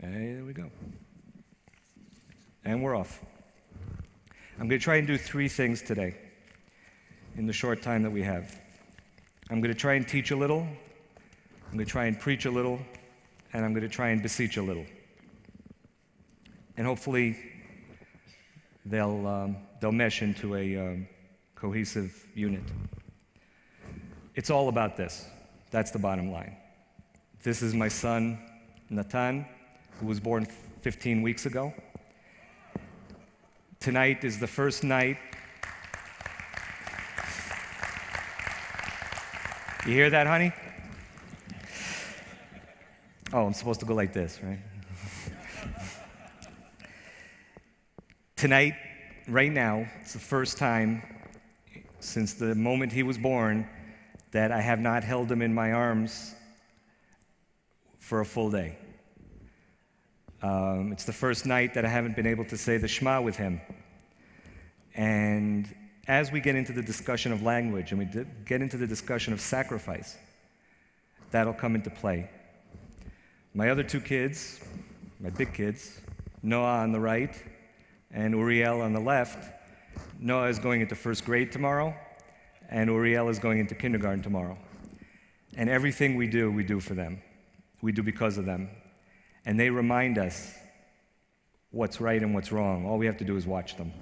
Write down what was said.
And there we go. And we're off. I'm going to try and do three things today in the short time that we have. I'm going to try and teach a little, I'm going to try and preach a little, and I'm going to try and beseech a little. And hopefully, they'll, um, they'll mesh into a um, cohesive unit. It's all about this. That's the bottom line. This is my son, Natan, who was born 15 weeks ago. Tonight is the first night. You hear that, honey? Oh, I'm supposed to go like this, right? Tonight, right now, it's the first time since the moment he was born that I have not held him in my arms for a full day. Um, it's the first night that I haven't been able to say the Shema with him. And as we get into the discussion of language and we get into the discussion of sacrifice, that'll come into play. My other two kids, my big kids, Noah on the right and Uriel on the left, Noah is going into first grade tomorrow, and Uriel is going into kindergarten tomorrow. And everything we do, we do for them. We do because of them. And they remind us what's right and what's wrong. All we have to do is watch them.